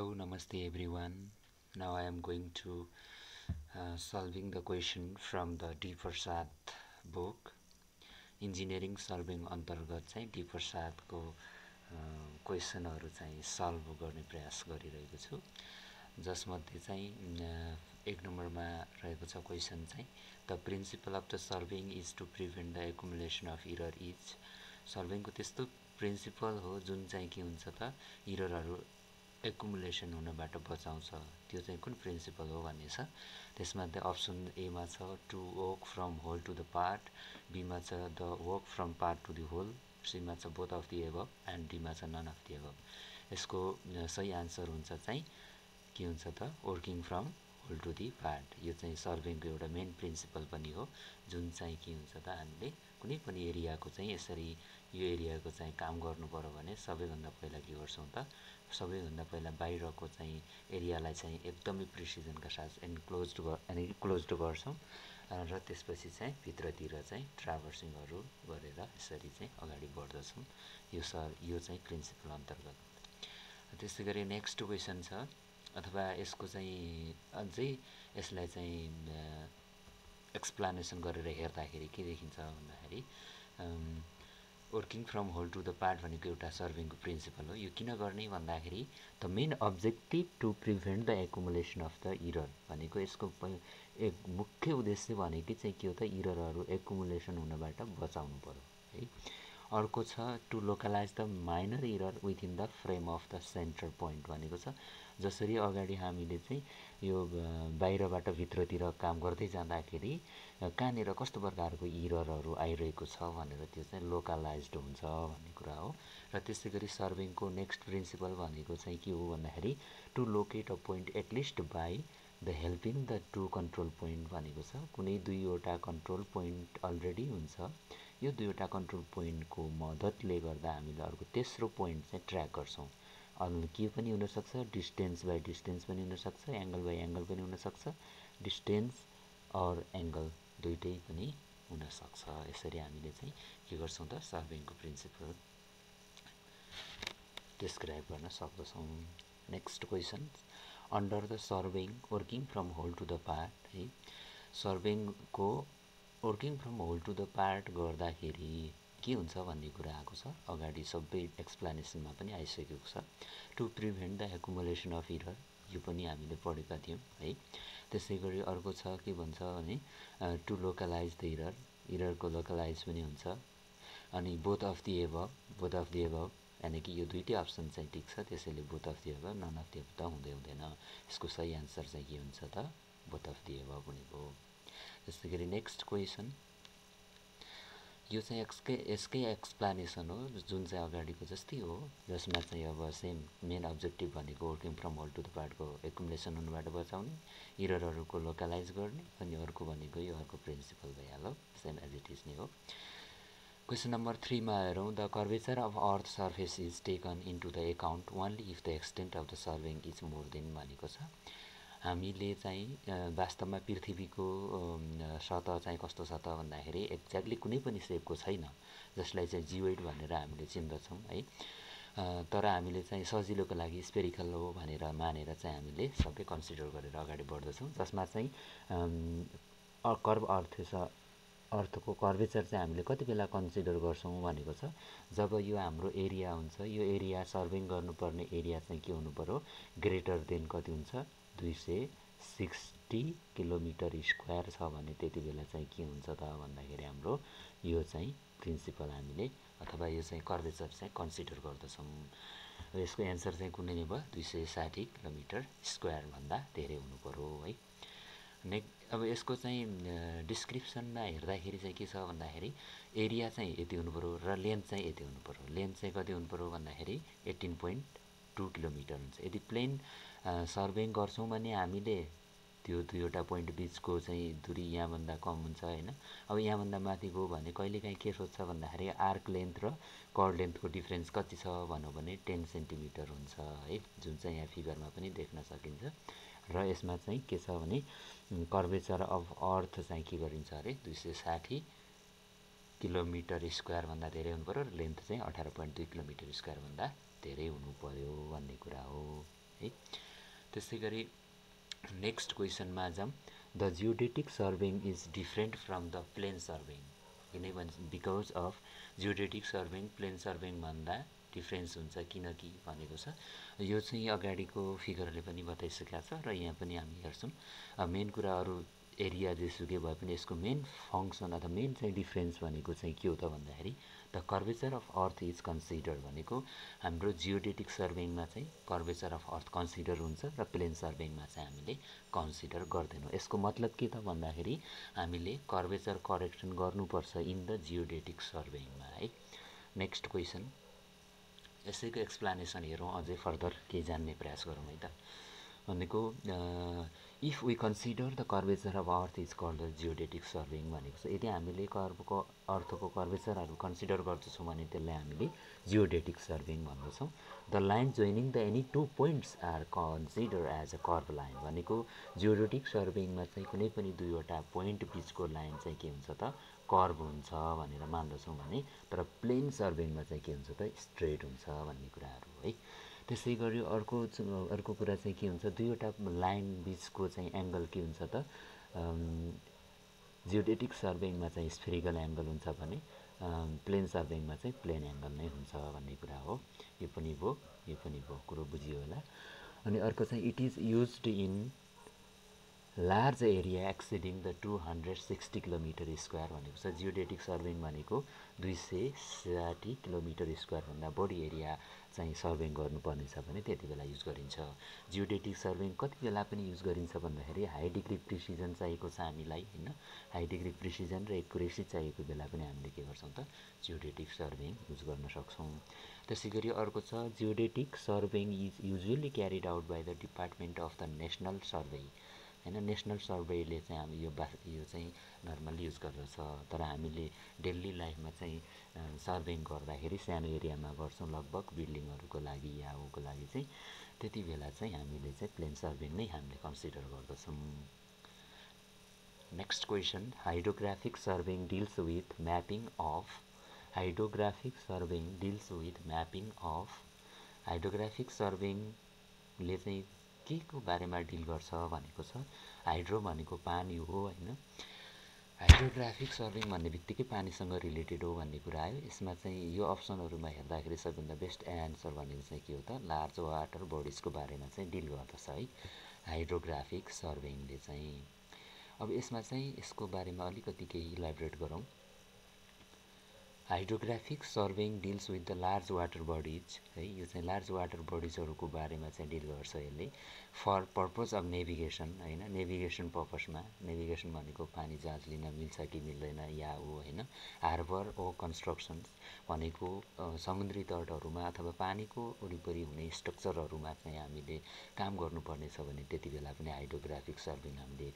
Hello, Namaste everyone. Now I am going to uh, solving the question from the D book. Engineering surveying अन्तर्गत चाहिँ D प्रसादको क्वेसनहरू चाहिँ solve गर्ने प्रयास गरिरहेको छु जसमध्ये चाहिँ एक नम्बरमा रहेको छ क्वेसन चाहिँ the principle of the surveying is to prevent the accumulation of error is सल्भिङको त्यस्तो प्रिन्सिपल हो जुन चाहिँ के हुन्छ त इररहरू एकुमुलेसन हुनबाट बचाउँछ त्यो चाहिँ कुन प्रिन्सिपल हो भन्ने छ। त्यसमा चाहिँ अप्सन एमा छ to work from whole to the part बीमा छ the work from part to the whole सीमा छ both of the above and डीमा छ नन अफ दि एभब यसको सही आन्सर हुन्छ चाहिँ के हुन्छ त? Working from whole to the part यो चाहिँ सर्भिङको एउटा मेन प्रिन्सिपल पनि हो। जुन चाहिँ के हुन्छ त? हामीले कुनै पनि एरियाको चाहिँ यसरी यो एरियाको चाहिँ काम गर्नु पऱ्यो भने सबैभन्दा पहिला के गर्छौँ त सबैभन्दा पहिला बाहिरको चाहिँ एरियालाई चाहिँ एकदमै प्रिसिजनका साथ एन्क्लोज अनि क्लोज गर्छौँ। र त्यसपछि चाहिँ भित्रतिर चाहिँ ट्राभर्सिङहरू गरेर यसरी चाहिँ अगाडि बढ्दछौँ। यो सर यो चाहिँ प्रिन्सिपल अन्तर्गत। त्यस्तै गरी नेक्स्ट क्वेसन छ अथवा यसको चाहिँ अझै यसलाई चाहिँ एक्सप्लानेसन गरेर हेर्दाखेरि के देखिन्छ भन्दाखेरि working from whole to the part भनेको एउटा सर्भिङको प्रिन्सिपल हो। यो किन गर्ने भन्दाखेरि the main objective to prevent the accumulation of the error भनेको यसको एक मुख्य उद्देश्य भनेकै चाहिँ के हो त? इररहरू एकुमुलेसन हुनबाट बचाउनु पऱ्यो है? अर्को छ to localize the minor error within the frame of the centre point भनेको छ। जसरी अगाडि हामीले चाहिँ यो बाहिरबाट भित्रतिर काम गर्दै जाँदाखेरि कहाँनिर कस्तो प्रकारको इररहरू आइरहेको छ भनेर त्यो चाहिँ लोकलाइज्ड हुन्छ भन्ने कुरा हो। र त्यसै गरी सर्भिङको नेक्स्ट प्रिन्सिपल भनेको चाहिँ के हो भन्दाखेरि to locate a point at least by the helping the to control point भनेको छ। कुनै दुईवटा कन्ट्रोल पोइन्ट अलरेडी हुन्छ। यो दुईवटा कन्ट्रोल पोइन्टको मद्दतले गर्दा हामीले अर्को तेस्रो पोइन्ट चाहिँ ट्र्याक गर्छौँ। अनि के पनि हुनसक्छ डिस्टेन्स बाई डिस्टेन्स पनि हुनसक्छ एङ्गल बाई एङ्गल पनि हुनसक्छ डिस्टेन्स अर एङ्गल दुइटै पनि हुनसक्छ। यसरी हामीले चाहिँ के गर्छौँ त सर्भिङको प्रिन्सिपल डिस्क्राइब गर्न सक्दछौँ। Next question under the surveying working from whole to the part है। सर्भिङको working from whole to the part गर्दाखेरि के हुन्छ भन्ने कुरा आएको छ अगाडि सबै एक्सप्लेनेसनमा पनि आइसकेको छ। To prevent the accumulation of error यो पनि हामीले पढेका थियौँ है। त्यसै गरी अर्को छ के भन्छ भने टु लोकलाइज द इरर इररको लोकलाइज पनि हुन्छ। अनि both of the above both of the above यानि कि यो दुइटै अप्सन चाहिँ ठिक छ त्यसैले both of the above none of the above त हुँदै हुँदैन। यसको सही एन्सर चाहिँ के हुन्छ त? बोथ अफ दि एभ भनेको त्यस्तै गरी नेक्स्ट क्वेसन यो चाहिँ यसकै यसकै एक्सप्लानेसन हो जुन चाहिँ अगाडिको जस्तै हो। जसमा चाहिँ अब सेम मेन अब्जेक्टिभ भनेको working from whole to the पार्टको accumulation हुनुबाट बचाउने इररहरूको लोकलाइज गर्ने अनि अर्को भनेको यो अर्को प्रिन्सिपल भइहाल्यो सेम एज इट इज नै हो। क्वेसन नम्बर थ्रीमा हेरौँ the curvature of earth surface is taken into the account only if the extent of the surveying is more than भनेको छ। हामीले चाहिँ वास्तवमा पृथ्वीको सतह चाहिँ कस्तो छ त भन्दाखेरि एक्ज्याक्टली कुनै पनि सेपको छैन जसलाई चाहिँ जिवेड भनेर हामीले चिन्दछौँ है। तर हामीले चाहिँ सजिलोको लागि स्पेरिकल हो भनेर मानेर चाहिँ हामीले सबै कन्सिडर गरेर अगाडि बढ्दछौँ जसमा चाहिँ कर्भ अर्थ छ अर्थको कर्भेचर चाहिँ हामीले कति बेला कन्सिडर गर्छौँ भनेको छ जब यो हाम्रो एरिया हुन्छ यो एरिया सर्भिङ गर्नुपर्ने एरिया चाहिँ के हुनु पऱ्यो ग्रेटर देन कति हुन्छ दुई सय सिक्सटी किलोमिटर स्क्वायर छ भने त्यति बेला चाहिँ के हुन्छ त भन्दाखेरि हाम्रो यो चाहिँ प्रिन्सिपल हामीले अथवा यो चाहिँ कर्वेचर चाहिँ कन्सिडर गर्दछौँ। र यसको एन्सर चाहिँ कुनै नै भयो दुई सय साठी किलोमिटर स्क्वायरभन्दा धेरै हुनु पऱ्यो है। नेक अब यसको चाहिँ डिस्क्रिप्सनमा हेर्दाखेरि चाहिँ के छ भन्दाखेरि एरिया चाहिँ यति हुनु पऱ्यो र लेन्थ चाहिँ यति हुनु पऱ्यो लेन्थ चाहिँ कति हुनु पऱ्यो भन्दाखेरि एट्टिन पोइन्ट टू किलोमिटर हुन्छ। यदि प्लेन सर्भेङ गर्छौँ भने हामीले त्यो दुईवटा पोइन्ट बिचको चाहिँ दुरी यहाँभन्दा कम हुन्छ होइन। अब यहाँभन्दा माथि गयो भने कहिलेकाहीँ के सोध्छ भन्दाखेरि आर्क लेन्थ र कड लेन्थको डिफ्रेन्स कति छ भनौँ भने टेन सेन्टिमिटर हुन्छ है जुन चाहिँ यहाँ फिगरमा पनि देख्न सकिन्छ। र यसमा चाहिँ के छ भने कर्वेचर अफ अर्थ चाहिँ के गरिन्छ अरे दुई सय साठी किलोमिटर स्क्वायरभन्दा धेरै हुनु पऱ्यो र लेन्थ चाहिँ अठार पोइन्ट दुई किलोमिटर स्क्वायरभन्दा धेरै हुनु पऱ्यो भन्ने कुरा हो है। त्यसै गरी नेक्स्ट क्वेसनमा जाउँ the geodetic surveying is different from the plane surveying. किनभने because of geodetic surveying plane सर्भिङभन्दा difference हुन्छ किनकि भनेको छ। यो चाहिँ अगाडिको फिगरले पनि बताइसकेको छ र यहाँ पनि हामी हेर्छौँ। मेन कुरा अरू एरिया जेसुकै भए पनि यसको मेन फङ्सन अथवा मेन चाहिँ डिफ्रेन्स भनेको चाहिँ के हो त भन्दाखेरि the curvature of earth is consider भनेको हाम्रो जियोडेटिक सर्भिङमा चाहिँ कर्भेचर अफ अर्थ कन्सिडर हुन्छ र प्लेन सर्भिङमा चाहिँ हामीले कन्सिडर गर्दैनौँ। यसको मतलब के त भन्दाखेरि हामीले कर्भेचर करेक्सन गर्नुपर्छ इन द जियोडेटिक सर्भिङमा है। Next question. यसैको एक्सप्लानेसन हेरौँ अझै फर्दर केही जान्ने प्रयास गरौँ है त। भनेको if we consider the curvature of earth is called the geodetic surveying भनेको छ यदि हामीले कर्भको अर्थको कर्भेचरहरू कन्सिडर गर्दछौँ भने त्यसलाई हामीले geodetic surveying भन्दछौँ। The line joining the any two points are consider as a curve line भनेको जियोडेटिक सर्भिङमा चाहिँ कुनै पनि दुईवटा पोइन्ट बिचको लाइन चाहिँ के हुन्छ त? कर्भ हुन्छ भनेर मान्दछौँ भने तर प्लेन सर्भिङमा चाहिँ के हुन्छ त? स्ट्रेट हुन्छ भन्ने कुराहरू है। त्यसै गरी अर्को अर्को कुरा चाहिँ के हुन्छ दुईवटा लाइन बिचको चाहिँ एङ्गल के हुन्छ त जियोडेटिक सर्भेङमा चाहिँ स्फेरिकल एङ्गल हुन्छ भने प्लेन सर्भेङमा चाहिँ प्लेन एङ्गल नै हुन्छ भन्ने कुरा हो। यो पनि भयो यो पनि भयो कुरो बुझियो होला। अनि अर्को चाहिँ it is use in large area exceeding the two hundred sixty kilometre square भनेको छ. जियोडेटिक सर्भिङ भनेको दुई सय साठी किलोमिटर स्क्वायरभन्दा बढी एरिया चाहिँ सर्भिङ गर्नुपर्ने छ भने त्यति बेला युज गरिन्छ। जियोडेटिक सर्भिङ कति बेला पनि युज गरिन्छ भन्दाखेरि हाई डिग्री प्रिसिजन चाहिएको छ हामीलाई होइन? हाई डिग्री प्रिसिजन र एकुरेसी चाहिएको बेला पनि हामीले के गर्छौँ त? जियोडेटिक सर्भिङ युज गर्न सक्छौँ। त्यसै गरी अर्को छ geodetic surveying is usually carried out by the department of the national survey होइन नेसनल सर्भेले चाहिँ हामी यो बा यो चाहिँ नर्मल्ली युज गर्दछ तर हामीले डेली लाइफमा चाहिँ सर्भिङ गर्दाखेरि सानो एरियामा गर्छौँ लगभग बिल्डिङहरूको लागि या ऊको लागि चाहिँ। त्यति बेला चाहिँ हामीले चाहिँ प्लेन सर्भिङ नै हामीले कन्सिडर गर्दछौँ। Next question hydrographic surveying deals with mapping of hydrographic surveying deals with mapping of hydrographic सर्भिङले चाहिँ के को बारेमा डिल गर्छ भनेको छ? हाइड्रो भनेको पानी हो होइन? हाइड्रोग्राफिक सर्भिङ भन्ने बित्तिकै पानीसँग रिलेटेड हो भन्ने कुरा आयो। यसमा चाहिँ यो अप्सनहरूमा हेर्दाखेरि सबैभन्दा बेस्ट एन्सर भनेको चाहिँ के हो त? लार्ज वाटर बडिजको बारेमा चाहिँ डिल गर्दछ है? हाइड्रोग्राफिक सर्भिङले चाहिँ। अब यसमा चाहिँ यसको बारेमा अलिकति केही इलाबरेट गरौँ। Hydrographic surveying deals with the large water bodies है यो चाहिँ लार्ज वाटर बडिजहरूको बारेमा चाहिँ डिल गर्छ यसले। फर पर्पज अफ नेभिगेसन होइन नेभिगेसन पर्पजमा नेभिगेसन भनेको पानी जहाज लिन मिल्छ कि मिल्दैन या हो होइन हार्बर ओ कन्स्ट्रक्सन भनेको समुद्री तटहरूमा अथवा पानीको वरिपरि हुने स्ट्रक्चरहरूमा चाहिँ हामीले काम गर्नुपर्ने छ भने त्यति बेला पनि हाइड्रोग्राफिक सर्भिङ हामीले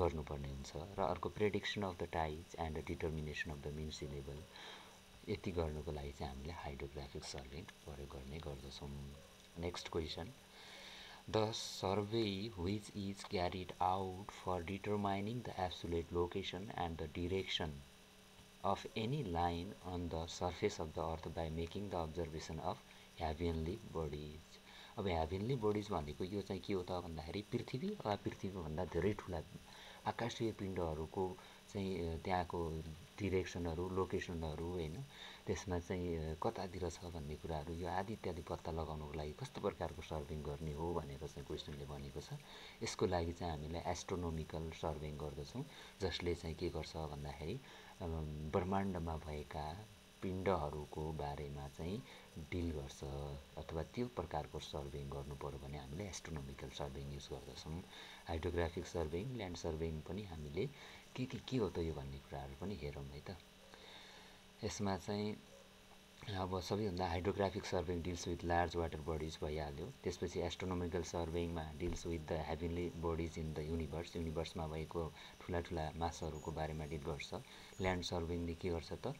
गर्नुपर्ने हुन्छ। र अर्को prediction of the tides and determination of the mean sea level यति गर्नुको लागि चाहिँ हामीले हाइड्रोग्राफिक सर्भे प्रयोग गर्ने गर्दछौँ। Next question the survey which is carried out for determining the absolute location and the direction of any line on the surface of the earth by making the observation of heavenly bodies अब heavenly bodies भनेको यो चाहिँ के हो त भन्दाखेरि पृथ्वी वा पृथ्वीभन्दा धेरै ठुला आकाशीय पिण्डहरूको चाहिँ त्यहाँको डिरेक्सनहरू लोकेसनहरू होइन? त्यसमा चाहिँ कतातिर छ भन्ने कुराहरू यो आदि इत्यादि पत्ता लगाउनुको लागि कस्तो प्रकारको सर्भिङ गर्ने हो भनेर चाहिँ क्वेसनले भनेको छ। यसको लागि चाहिँ हामीले एस्ट्रोनोमिकल सर्भिङ गर्दछौँ जसले चाहिँ के गर्छ भन्दाखेरि ब्रह्माण्डमा भएका पिण्डहरूको बारेमा चाहिँ डिल गर्छ अथवा त्यो प्रकारको सर्भिङ गर्नु पऱ्यो भने हामीले एस्ट्रोनोमिकल सर्भिङ युज गर्दछौँ। हाइड्रोग्राफिक सर्भिङ ल्यान्ड सर्भिङ पनि हामीले के के के हो त यो भन्ने कुराहरू पनि हेरौँ है त। यसमा चाहिँ अब सबैभन्दा hydrographic surveying deals with large water bodies भइहाल्यो। त्यसपछि astronomical सर्भिङमा deals with the heavenly bodies in the universe युनिभर्समा भएको ठुला ठुला मासहरूको बारेमा डिल गर्छ। ल्यान्ड सर्भिङले के गर्छ त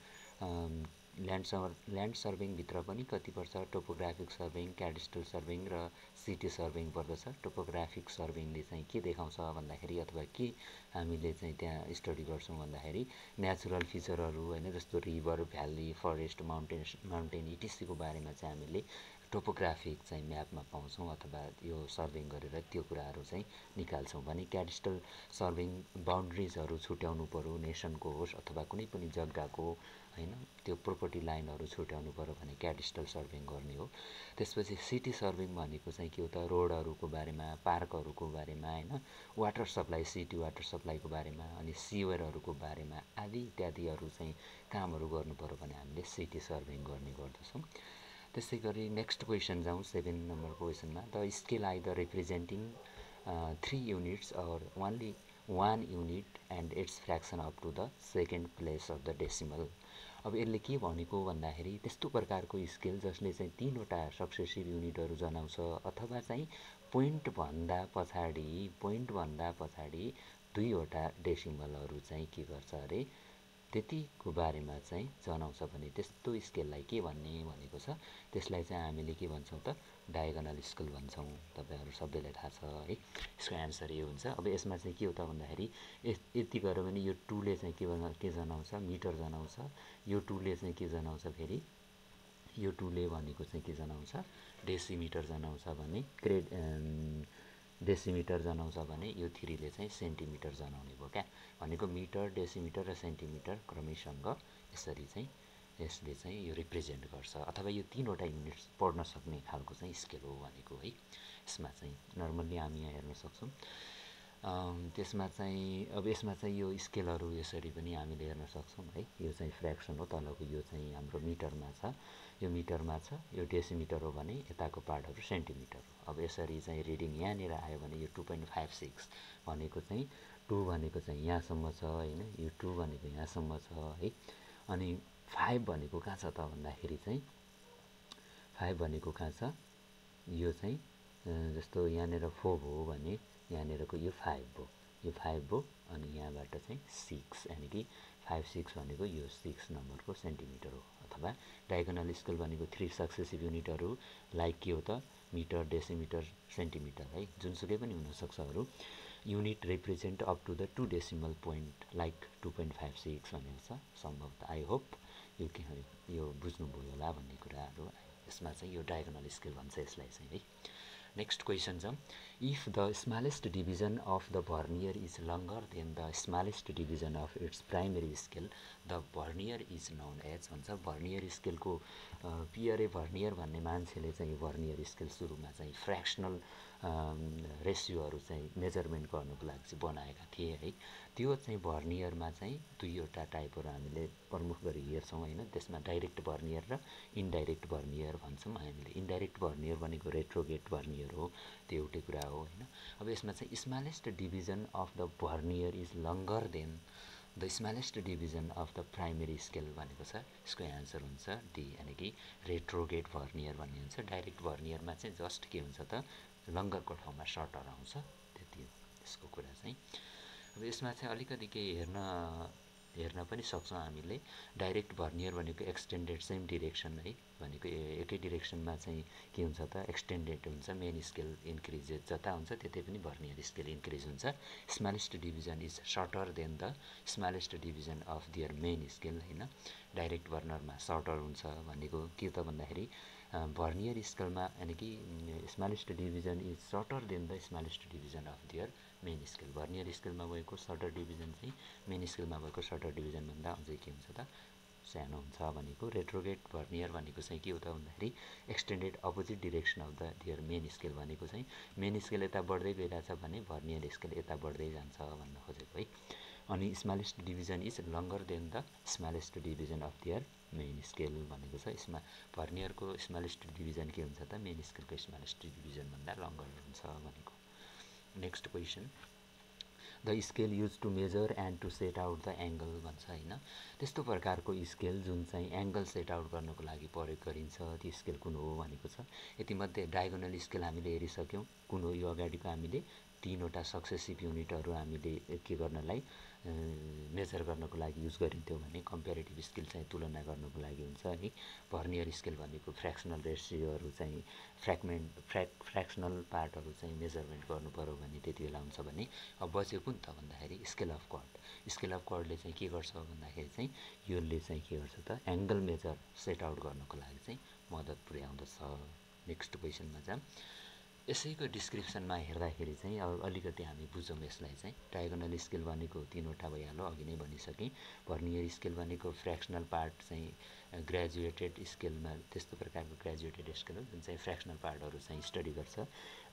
ल्यान्ड सर ल्यान्ड सर्भिङभित्र पनि कति पर्छ? टोपोग्राफिक सर्भिङ क्याडिस्टल सर्भिङ र सिटी सर्भिङ पर्दछ। टोपोग्राफिक सर्भिङले चाहिँ के देखाउँछ भन्दाखेरि अथवा के हामीले चाहिँ त्यहाँ स्टडी गर्छौँ भन्दाखेरि नेचुरल फिचरहरू होइन जस्तो river valley forest mountain mountain इटिसीको बारेमा चाहिँ हामीले टोपोग्राफिक चाहिँ म्यापमा पाउँछौँ अथवा यो सर्भिङ गरेर त्यो कुराहरू चाहिँ निकाल्छौँ भने क्याडिस्टल सर्भिङ बााउन्ड्रिजहरू छुट्याउनु पऱ्यो नेसनको होस् अथवा कुनै पनि जग्गाको होइन त्यो प्रोपर्टी लाइनहरू छुट्याउनु पऱ्यो भने क्याडिस्टल सर्भिङ गर्ने हो। त्यसपछि सिटी सर्भिङ भनेको चाहिँ के हो त? रोडहरूको बारेमा पार्कहरूको बारेमा होइन वाटर सप्लाई सिटी वाटर सप्लाईको बारेमा अनि सिवरहरूको बारेमा आदि इत्यादिहरू चाहिँ कामहरू गर्नु पऱ्यो भने हामीले सिटी सर्भिङ गर्ने गर्दछौँ। त्यसै गरी नेक्स्ट क्वेसन जाउँ seven number क्वेसनमा the scale either representing three units or only one unit and its fraction up to the second place of the decimal अब यसले के भनेको भन्दाखेरि त्यस्तो प्रकारको स्केल जसले चाहिँ तिनवटा सक्सेसिभ युनिटहरू जनाउँछ अथवा चाहिँ पोइन्टभन्दा पछाडि पोइन्टभन्दा पछाडि दुईवटा डेसिमलहरू चाहिँ के गर्छ अरे त्यतिको बारेमा चाहिँ जनाउँछ भने त्यस्तो स्केललाई के भन्ने भनेको छ? त्यसलाई चाहिँ हामीले के भन्छौँ त? डायगनल स्केल भन्छौँ। तपाईँहरू सबैलाई थाहा छ है। यसको एन्सर यो हुन्छ। अब यसमा चाहिँ के हो त भन्दाखेरि यति गऱ्यो भने यो टुले चाहिँ के के जनाउँछ? मिटर जनाउँछ। यो टुले चाहिँ के जनाउँछ फेरि? यो टुले भनेको चाहिँ के जनाउँछ? डेसिमिटर जनाउँछ भने ग्रेड डेसिमिटर जनाउँछ भने यो थ्रीले चाहिँ सेन्टिमिटर जनाउने भयो क्या। भनेको मिटर डेसिमिटर र सेन्टिमिटर क्रमैसँग यसरी चाहिँ यसले चाहिँ यो रिप्रेजेन्ट गर्छ। अथवा यो तिनवटा युनिट्स पढ्न सक्ने खालको चाहिँ स्केल हो भनेको है। यसमा चाहिँ नर्मल्ली हामी यहाँ हेर्न सक्छौँ। त्यसमा चाहिँ अब यसमा चाहिँ यो स्केलहरू यसरी पनि हामीले हेर्न सक्छौँ है। यो चाहिँ फ्रेक्सन हो तलको यो चाहिँ हाम्रो मिटरमा छ। यो मिटरमा छ यो डेसिमिटर हो भने यताको पार्टहरू सेन्टिमिटर हो। अब यसरी चाहिँ रिडिङ यहाँनिर आयो भने यो टु पोइन्ट फाइभ सिक्स भनेको चाहिँ टु भनेको चाहिँ यहाँसम्म छ होइन। यो टु भनेको यहाँसम्म छ है। अनि फाइभ भनेको कहाँ छ त भन्दाखेरि चाहिँ फाइभ भनेको कहाँ छ? यो चाहिँ जस्तो यहाँनिर फोर हो भने यहाँनिरको यो फाइभ हो। यो फाइभ हो अनि यहाँबाट चाहिँ सिक्स यानि कि फाइभ सिक्स भनेको यो सिक्स नम्बरको सेन्टिमिटर हो अथवा डायगोनल स्केल भनेको थ्री सक्सेसिभ युनिटहरू लाइक के हो त? मिटर डेसिमिटर सेन्टिमिटर है? जुनसुकै पनि हुनसक्छ अरू। Unit represent up to the two decimal point like two point five six भनेको छ सम्भवतः। आई होप यो के यो बुझ्नुभयो होला भन्ने कुराहरू। यसमा चाहिँ यो डायगोनल स्केल भन्छ यसलाई चाहिँ है? नेक्स्ट क्वेसन छ if the smallest division of the vernier is longer than the smallest division of its primary scale the vernier is known as भन्छ भर्नियर स्केलको पियरे भर्नियर भन्ने मान्छेले चाहिँ भर्नियर स्केल सुरुमा चाहिँ फ्रेक्सनल रेसियोहरू चाहिँ मेजरमेन्ट गर्नुको लागि चाहिँ बनाएका थिए है। त्यो चाहिँ भर्नियरमा चाहिँ दुईवटा टाइपहरू हामीले प्रमुख गरी हेर्छौँ होइन। त्यसमा डाइरेक्ट भर्नियर र इन्डाइरेक्ट भर्नियर भन्छौँ हामीले। इन्डाइरेक्ट भर्नियर भनेको रेट्रोगेट भर्नियर हो त्यो एउटै कुरा हो होइन। अब यसमा चाहिँ smallest division of the vernier is longer than the smallest division of the primary scale भनेको छ। यसको एन्सर हुन्छ डी यानि कि रेट्रोगेट भर्नियर भन्ने हुन्छ डाइरेक्ट भर्नियरमा चाहिँ जस्ट के हुन्छ त? लङ्गरको ठाउँमा सर्टर आउँछ त्यति हो यसको कुरा चाहिँ। अब यसमा चाहिँ अलिकति केही हेर्न हेर्न पनि सक्छौँ हामीले। डाइरेक्ट भर्नियर भनेको एक्सटेन्डेड सेम डिरेक्सन है भनेको एकै डिरेक्सनमा चाहिँ के हुन्छ त एक्सटेन्डेड हुन्छ मेन स्केल इन्क्रिज जता हुन्छ त्यतै पनि भर्नियर स्केल इन्क्रिज हुन्छ। Smallest division is shorter than the smallest division of their main scale होइन? डाइरेक्ट भर्नरमा सर्टर हुन्छ भनेको के त भन्दाखेरि भर्नियर स्केलमा यानि कि smallest division is shorter than the smallest division of their main scale. Vernier स्केलमा भएको सर्टर डिभिजन चाहिँ मेन स्केलमा भएको सर्टर डिभिजनभन्दा अझै के हुन्छ त सानो हुन्छ भनेको रेट्रोगेट भर्नियर भनेको चाहिँ के हो त भन्दाखेरि extended opposite direction of the their main scale भनेको चाहिँ मेन स्केल यता बढ्दै गइरहेछ भने भर्नियर स्केल यता बढ्दै जान्छ भन्न खोजेको है। अनि smallest division is longer than the smallest division of their main scale भनेको छ। यसमा भर्नियरको स्मालेस्ट डिभिजन के हुन्छ त? मेन स्केलको स्मालेस्ट डिभिजनभन्दा लङ्गर हुन्छ भनेको। Next question the scale use to measure and to set out the angle भन्छ होइन। त्यस्तो प्रकारको स्केल जुन चाहिँ एङ्गल सेट आउट गर्नको लागि प्रयोग गरिन्छ त्यो स्केल कुन हो भनेको छ। यतिमध्ये डायगोनल स्केल हामीले हेरिसक्यौँ। कुन हो यो अगाडिको हामीले तिनवटा सक्सेसिभ युनिटहरू हामीले के गर्नलाई मेजर गर्नको लागि युज गरिन्थ्यो भने कम्पेरिटिभ स्किल चाहिँ तुलना गर्नुको लागि हुन्छ है भर्नियर स्केल भनेको फ्रेक्सनल रेसियोहरू चाहिँ फ्रेगमेन्ट फ्रेक फ्रेक्सनल पार्टहरू चाहिँ मेजरमेन्ट गर्नु पऱ्यो भने त्यति बेला हुन्छ भने अब बच्यो कुन त भन्दाखेरि scale of chord. Scale of कर्डले चाहिँ के गर्छ भन्दाखेरि चाहिँ यसले चाहिँ के गर्छ त एङ्गल मेजर सेट आउट गर्नुको लागि चाहिँ मद्दत पुर्याउँदछ नेक्स्ट क्वेसनमा जाऊँ। यसैको डिस्क्रिप्सनमा हेर्दाखेरि चाहिँ अब अलिकति हामी बुझौँ यसलाई चाहिँ। डायगोनल स्केल भनेको तिनवटा भइहाल्यो अघि नै भनिसकेँ। भर्नियर स्केल भनेको फ्रेक्सनल पार्ट चाहिँ ग्रेजुएटेड स्केलमा त्यस्तो प्रकारको ग्रेजुएटेड स्केल हो जुन चाहिँ फ्रेक्सनल पार्टहरू चाहिँ स्टडी गर्छ।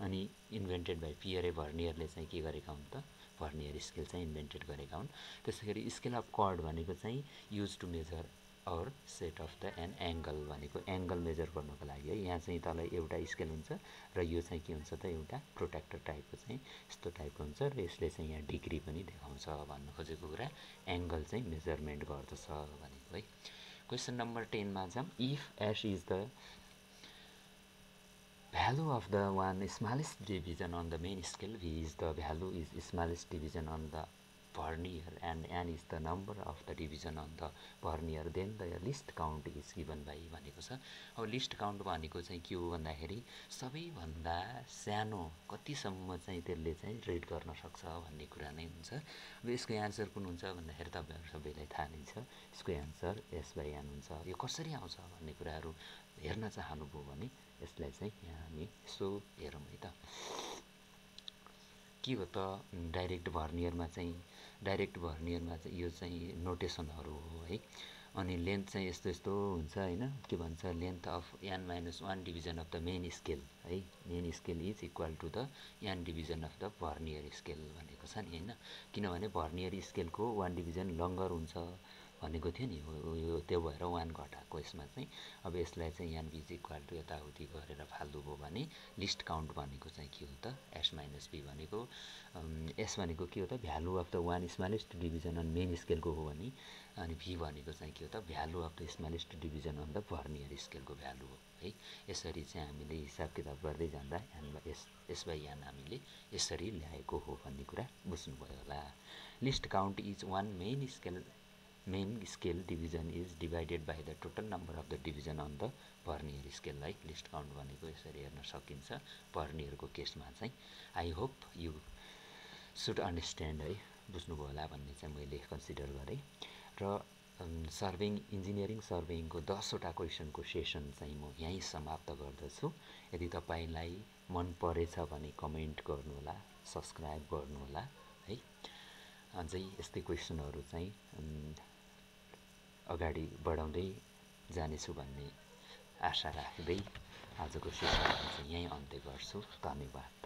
अनि इन्भेन्टेड बाई पियरे भर्नियरले चाहिँ के गरेका हुन् त? भर्नियर स्केल चाहिँ इन्भेन्टेड गरेका हुन्। त्यसै गरी स्केल अफ कर्ड भनेको चाहिँ use to measure or set off the an angle भनेको एङ्गल मेजर गर्नुको लागि है। यहाँ चाहिँ तल एउटा स्केल हुन्छ र यो चाहिँ के हुन्छ त एउटा प्रोटेक्टर टाइपको चाहिँ यस्तो टाइपको हुन्छ र यसले चाहिँ यहाँ डिग्री पनि देखाउँछ भन्नु खोजेको कुरा। एङ्गल चाहिँ मेजरमेन्ट गर्दछ भनेको है। क्वेसन नम्बर टेनमा जाऊँ। If S is the value of the one smallest division on the main scale V is the value is smallest division on the vernier and n is the number of the division on the vernier then the list count is given by भनेको छ। अब list count भनेको चाहिँ के हो भन्दाखेरि सबैभन्दा सानो कतिसम्म चाहिँ त्यसले चाहिँ रेड गर्न सक्छ भन्ने कुरा नै हुन्छ। अब यसको एन्सर कुन हुन्छ भन्दाखेरि तपाईँहरू सबैलाई थाहा नै छ। यसको एन्सर एस बाई एन हुन्छ। यो कसरी आउँछ भन्ने कुराहरू हेर्न चाहनुभयो भने यसलाई चाहिँ यहाँ हामी यसो हेरौँ है त। के हो त? डाइरेक्ट भर्नियरमा चाहिँ डाइरेक्ट भर्नियरमा चाहिँ यो चाहिँ नोटेसनहरू हो है। अनि लेन्थ चाहिँ यस्तो यस्तो हुन्छ होइन। के भन्छ length of n minus one division of the main scale है। Main scale is equal to the n division of the vernier scale भनेको छ नि होइन। किनभने भर्नियर स्केलको वान डिभिजन लङ्गर हुन्छ। भनेको थियो नि यो त्यो भएर वान घटाएको यसमा चाहिँ। अब यसलाई चाहिँ यहाँ बिज इक्वाल टु यताउति गरेर फाल्नुभयो भने लिस्ट काउन्ट भनेको चाहिँ के हो त? एस माइनस बी भनेको। एस भनेको के हो त? Value of the one smallest division on main स्केलको हो भने। अनि भी भनेको चाहिँ के हो त? Value of the smallest division on the vernier स्केलको value हो है। यसरी चाहिँ हामीले हिसाब किताब गर्दै जाँदा यानमा यस यसमा यान हामीले यसरी ल्याएको हो भन्ने कुरा बुझ्नुभयो होला। Least count is one main scale main scale division is divided by the total number of the division on the vernier scale है लिस्ट काउन्ट भनेको यसरी हेर्न सकिन्छ पर्नियरको केसमा चाहिँ। I hope you should understand है बुझ्नुभयो होला भन्ने चाहिँ मैले कन्सिडर गरेँ। र सर्भिङ इन्जिनियरिङ सर्भिङको दसवटा क्वेसनको सेसन चाहिँ म यहीँ समाप्त गर्दछु। यदि तपाईँलाई मन परेछ भने कमेन्ट गर्नुहोला सब्सक्राइब गर्नुहोला है। अझै यस्तै क्वेसनहरू चाहिँ अगाडि बढाउँदै जानेछु भन्ने आशा राख्दै आजको सेसनलाई चाहिँ यहीँ अन्त्य गर्छु। धन्यवाद।